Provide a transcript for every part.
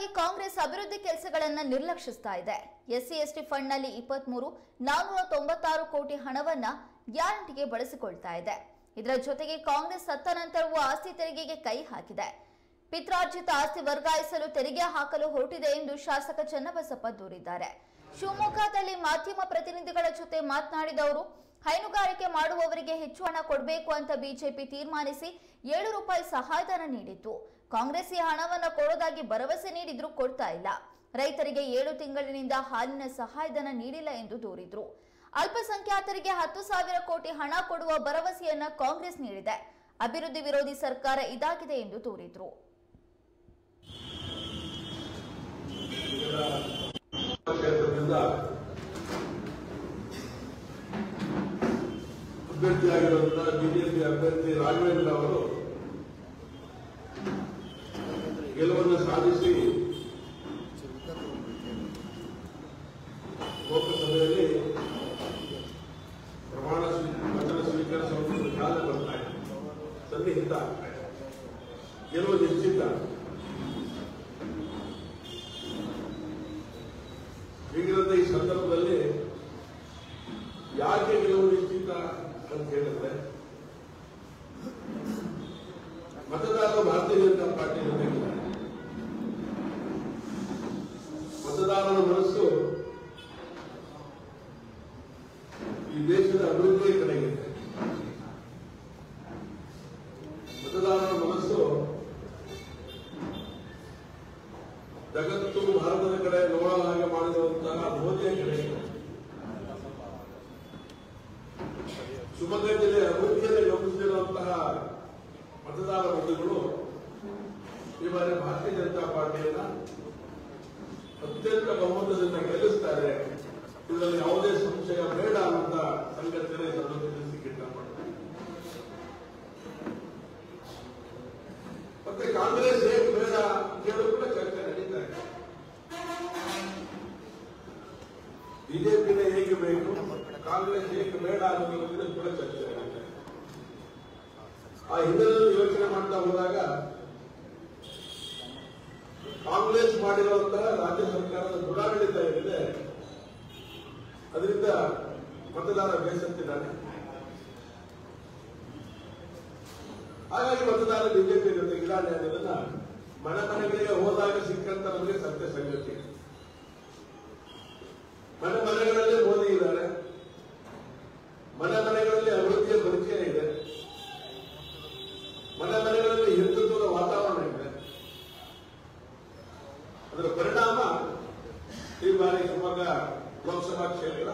ಹೀಗಾಗಿ ಕಾಂಗ್ರೆಸ್ ಅಭಿವೃದ್ಧಿ ಕೆಲಸಗಳನ್ನ ನಿರ್ಲಕ್ಷಿಸ್ತಾ ಇದೆ. ಎಸ್ಸಿ, ಎಸ್ಟಿ ಫಂಡ್ನಲ್ಲಿ ಇಪ್ಪತ್ಮೂರು ನಾನ್ನೂರ ತೊಂಬತ್ತಾರು ಕೋಟಿ ಹಣವನ್ನ ಗ್ಯಾರಂಟಿಗೆ ಬಳಸಿಕೊಳ್ತಾ ಇದೆ. ಇದರ ಜೊತೆಗೆ ಕಾಂಗ್ರೆಸ್ ಸತ್ತ ನಂತರವೂ ಆಸ್ತಿ ತೆರಿಗೆಗೆ ಕೈ ಹಾಕಿದೆ. ಪಿತ್ರಾರ್ಜಿತ ಆಸ್ತಿ ವರ್ಗಾಯಿಸಲು ತೆರಿಗೆ ಹಾಕಲು ಹೊರಟಿದೆ ಎಂದು ಶಾಸಕ ಚನ್ನಬಸಪ್ಪ ದೂರಿದ್ದಾರೆ. ಶಿವಮೊಗ್ಗದಲ್ಲಿ ಮಾಧ್ಯಮ ಪ್ರತಿನಿಧಿಗಳ ಜೊತೆ ಮಾತನಾಡಿದ ಅವರು, ಹೈನುಗಾರಿಕೆ ಮಾಡುವವರಿಗೆ ಹೆಚ್ಚು ಹಣ ಕೊಡಬೇಕು ಅಂತ ಬಿಜೆಪಿ ತೀರ್ಮಾನಿಸಿ ಏಳು ರೂಪಾಯಿ ಸಹಾಯಧನ ನೀಡಿತ್ತು. ಕಾಂಗ್ರೆಸ್ ಹಣವನ್ನು ಕೊಡೋದಾಗಿ ಭರವಸೆ ನೀಡಿದ್ರೂ ಕೊಡ್ತಾ ಇಲ್ಲ. ರೈತರಿಗೆ ಏಳು ತಿಂಗಳಿನಿಂದ ಹಾಲಿನ ಸಹಾಯಧನ ನೀಡಿಲ್ಲ ಎಂದು ದೂರಿದ್ರು. ಅಲ್ಪಸಂಖ್ಯಾತರಿಗೆ ಹತ್ತು ಸಾವಿರ ಕೋಟಿ ಹಣ ಕೊಡುವ ಭರವಸೆಯನ್ನ ಕಾಂಗ್ರೆಸ್ ನೀಡಿದೆ. ಅಭಿವೃದ್ಧಿ ವಿರೋಧಿ ಸರ್ಕಾರ ಇದಾಗಿದೆ ಎಂದು ದೂರಿದ್ರು. ಅಭ್ಯರ್ಥಿಯಾಗಿರುವಂತಹ ಬಿಜೆಪಿ ಅಭ್ಯರ್ಥಿ ರಾಘವೇಂದ್ರ ಅವರು ಗೆಲುವನ್ನು ಸಾಧಿಸಿ ಲೋಕಸಭೆಯಲ್ಲಿ ಪ್ರಮಾಣ ವಚನ ಸ್ವೀಕರಿಸುವ ಕಾಲ ಬರ್ತಾ ಇದೆ. ಸನ್ನಿಹಿತ ಗೆಲುವು ನಿಶ್ಚಿತ. ಹೀಗಿರದ ಈ ಸಂದರ್ಭದಲ್ಲಿ ಜಗತ್ತು ಭಾರತದ ಕಡೆ ನೋಡುವ ಹಾಗೆ ಮಾಡಿರುವಂತಹ ಮೋದಿಯ ಕಡೆ. ಶಿವಮೊಗ್ಗ ಜಿಲ್ಲೆಯ ಅಭಿವೃದ್ಧಿಯಲ್ಲಿ ಗಮನಿಸಿರುವಂತಹ ಮತದಾರ ಬಂಧುಗಳು ಈ ಬಾರಿ ಭಾರತೀಯ ಜನತಾ ಪಾರ್ಟಿಯನ್ನ ಅತ್ಯಂತ ಬಹುಮತದಿಂದ ಹಿನ್ನೆಲೆಯಲ್ಲಿ ಯೋಚನೆ ಮಾಡ್ತಾ ಹೋದಾಗ ಕಾಂಗ್ರೆಸ್ ಮಾಡಿರುವಂತಹ ರಾಜ್ಯ ಸರ್ಕಾರದ ದುರಾಡಳಿತ ಏನಿದೆ, ಅದರಿಂದ ಮತದಾರ ಬೇಸತ್ತಿದ್ದಾನೆ ಹಾಗಾಗಿ ಮತದಾರ ಬಿಜೆಪಿ ಜೊತೆ ಇದ್ದಾನೆ ಅನ್ನೋದನ್ನ ಮನೆ ಮನೆಗಳಿಗೆ ಹೋದಾಗ ಸಿಕ್ಕಂತ ನಮಗೆ ಸತ್ಯ ಸಂಗತಿ ಮನೆ ಮನೆಗಳಲ್ಲಿ ಮೋದಿ ಇದ್ದಾರೆ ಮನೆ ಮನೆಗಳಲ್ಲಿ ಅಭಿವೃದ್ಧಿಯ ಪರಿಚಯ ಇದೆ ಮನೆ ಮನೆಗಳಲ್ಲಿ ಹಿಂದುತ್ವದ ವಾತಾವರಣ ಇದೆ ಅದರ ಪರಿಣಾಮ ಈ ಬಾರಿ ಶಿವಮೊಗ್ಗ ಲೋಕಸಭಾ ಕ್ಷೇತ್ರ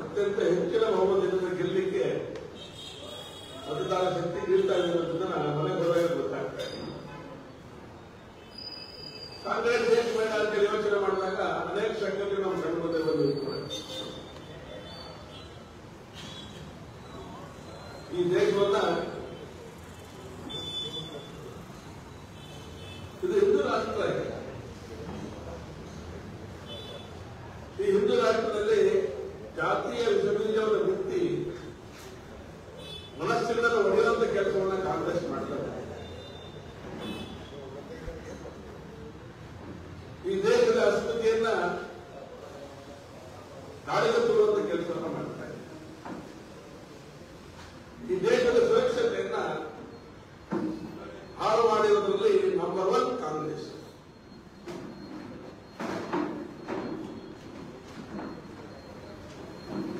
ಅತ್ಯಂತ ಹೆಚ್ಚಿನ ಬಹುಮತದಿಂದ ಗೆಲ್ಲಲಿಕ್ಕೆ ಮತದಾರ ಶಕ್ತಿ ನೀಡ್ತಾ ಇದೆ ನಾನು ಮನೆ ಬರುವಾಗ ಗೊತ್ತಾಗ್ತಾ ಇದೆ. ಕಾಂಗ್ರೆಸ್ ಹೇಗೆ ಬೇಡ ಅಂತ ಯೋಚನೆ ಮಾಡಿದಾಗ ಅನೇಕ ಸಂಗತಿ ನಾವು ಕಂಡು ಬಂದೇ ಬಂದಿರ್ತದೆ ಈ ದೇಶವನ್ನ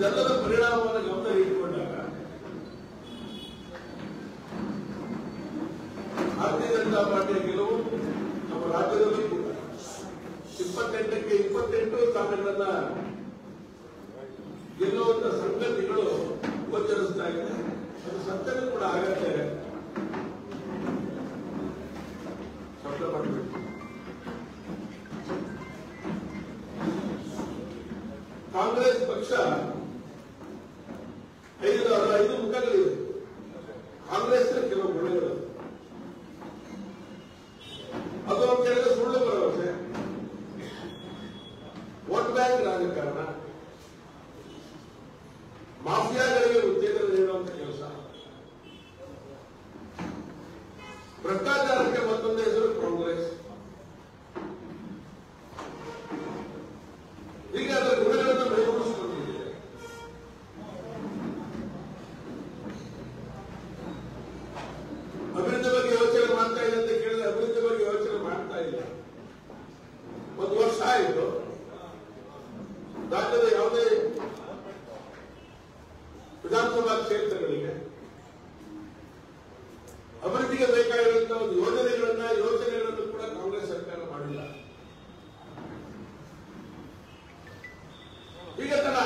ಇದೆಲ್ಲದ ಪರಿಣಾಮವನ್ನು ಗಮನ ಇಟ್ಕೊಂಡಾಗ ಭಾರತೀಯ ಜನತಾ ಪಾರ್ಟಿಯ ಗೆಲುವು ನಮ್ಮ ರಾಜ್ಯದಲ್ಲಿ ಕೂಡ ಇಪ್ಪತ್ತೆಂಟಕ್ಕೆ ಇಪ್ಪತ್ತೆಂಟು ಸ್ಥಾನಗಳನ್ನ ಗೆಲ್ಲುವಂತ ಸಂಗತಿಗಳು ಗೋಚರಿಸ್ತಾ ಇದೆ. ಅದು ಸತ್ಯನೂ ಕೂಡ ಆಗತ್ತೆ. ಕಾಂಗ್ರೆಸ್ ಪಕ್ಷ ಅನುಕೂಲ ಕ್ಷೇತ್ರಗಳಿಗೆ. ಅಭಿವೃದ್ಧಿಗೆ ಬೇಕಾಗಿರುವಂತಹ ಒಂದು ಯೋಜನೆಗಳನ್ನ ಯೋಜನೆಗಳನ್ನು ಕೂಡ ಕಾಂಗ್ರೆಸ್ ಸರ್ಕಾರ ಮಾಡಿಲ್ಲ. ಈಗ ತನ್ನ